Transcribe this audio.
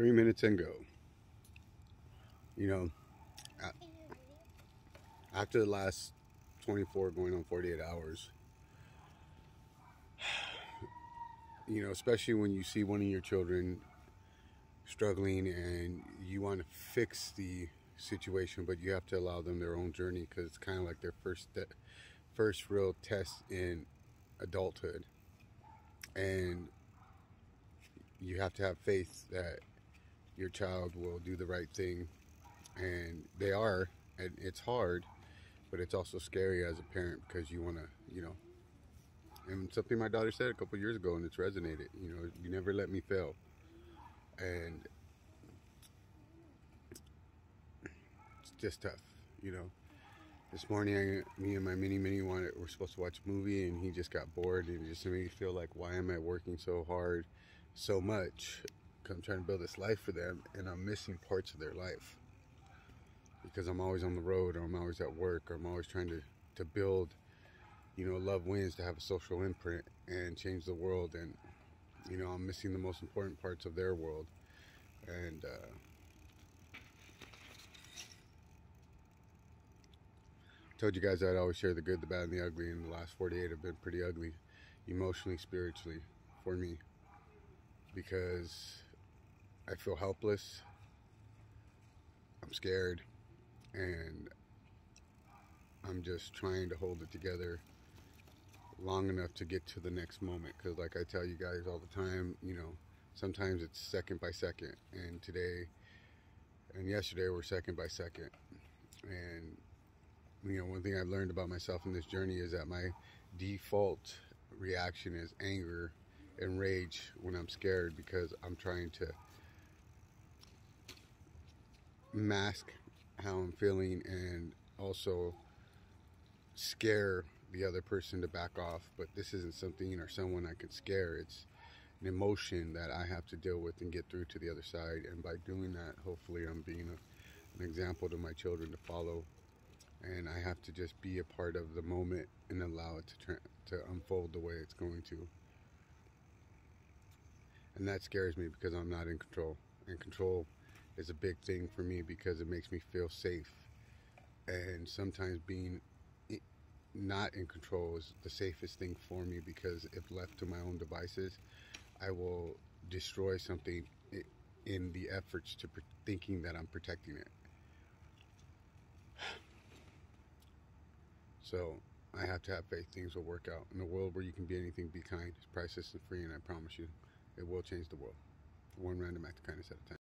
Three minutes and go. You know, after the last 24 going on 48 hours, you know, especially when you see one of your children struggling and you want to fix the situation, but you have to allow them their own journey because it's kind of like their first first real test in adulthood, and you have to have faith that your child will do the right thing, and they are. And it's hard, but it's also scary as a parent because you want to, you know. And something my daughter said a couple years ago, and it's resonated. You know, you never let me fail, and it's just tough, you know. This morning, I, me and my mini mini wanted we're supposed to watch a movie, and he just got bored, and it just made me feel like, why am I working so hard, so much? I'm trying to build this life for them, and I'm missing parts of their life because I'm always on the road, or I'm always at work, or I'm always trying to to build, you know, love wins to have a social imprint and change the world, and you know, I'm missing the most important parts of their world, and. Uh, told you guys I'd always share the good, the bad, and the ugly, and the last 48 have been pretty ugly, emotionally, spiritually, for me. Because I feel helpless, I'm scared, and I'm just trying to hold it together long enough to get to the next moment. Because, like I tell you guys all the time, you know, sometimes it's second by second, and today and yesterday were second by second. And you know, one thing I've learned about myself in this journey is that my default reaction is anger and rage when I'm scared because I'm trying to mask how I'm feeling and also scare the other person to back off. But this isn't something or someone I can scare. It's an emotion that I have to deal with and get through to the other side. And by doing that, hopefully, I'm being a, an example to my children to follow and I have to just be a part of the moment and allow it to to unfold the way it's going to. And that scares me because I'm not in control. And control is a big thing for me because it makes me feel safe. And sometimes being not in control is the safest thing for me because if left to my own devices, I will destroy something in the efforts to thinking that I'm protecting it. So I have to have faith things will work out. In a world where you can be anything, be kind. It's priceless and free, and I promise you, it will change the world. One random act of kindness at a time.